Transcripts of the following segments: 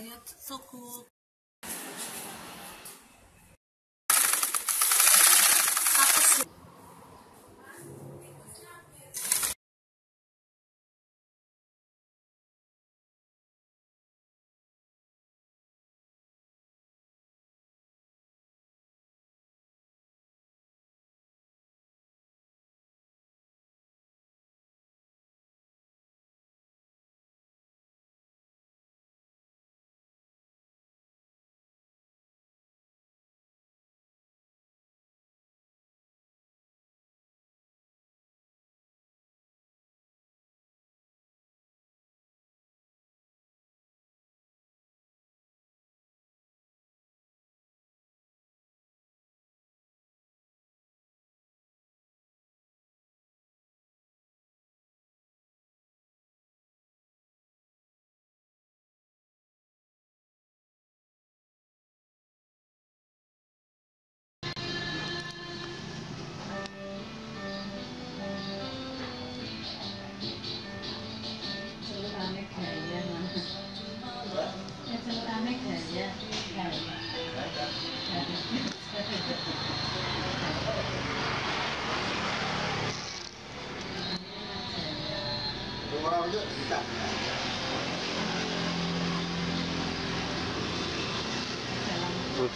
diet so good.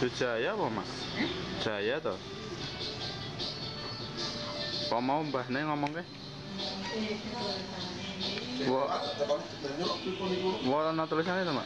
Kudu Jaya apa Mas? Jaya toh. Apa mau mbahne ngomong ke? Wa wa ana tulisannya to, Mak?